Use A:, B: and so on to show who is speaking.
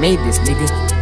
A: made this, nigga.